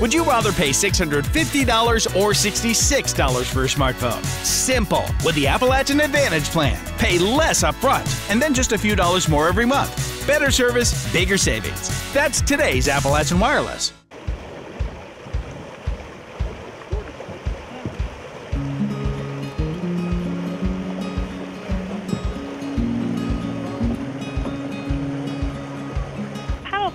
Would you rather pay $650 or $66 for a smartphone? Simple. With the Appalachian Advantage plan, pay less upfront and then just a few dollars more every month. Better service, bigger savings. That's today's Appalachian Wireless.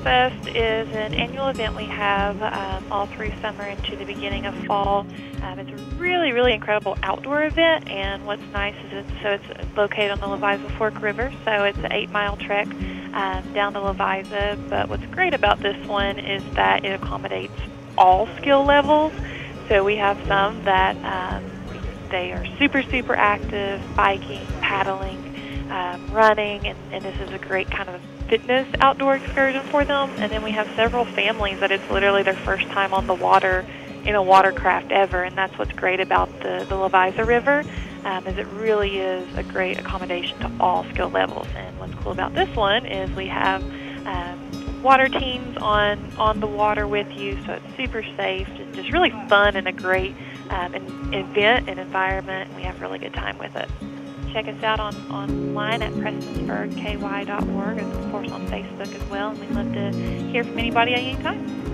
Fest is an annual event we have um, all through summer into the beginning of fall. Um, it's a really, really incredible outdoor event, and what's nice is it's, so it's located on the Levisa Fork River, so it's an eight-mile trek um, down the Levisa. But what's great about this one is that it accommodates all skill levels. So we have some that um, they are super, super active, biking, paddling, um, running, and, and this is a great kind of fitness outdoor excursion for them. And then we have several families that it's literally their first time on the water in a watercraft ever, and that's what's great about the, the Levisa River, um, is it really is a great accommodation to all skill levels. And what's cool about this one is we have um, water teams on, on the water with you, so it's super safe, just, just really fun and a great um, an event and environment, and we have really good time with it check us out on online at prestonsburgky.org and of course on Facebook as well. And we'd love to hear from anybody at any time.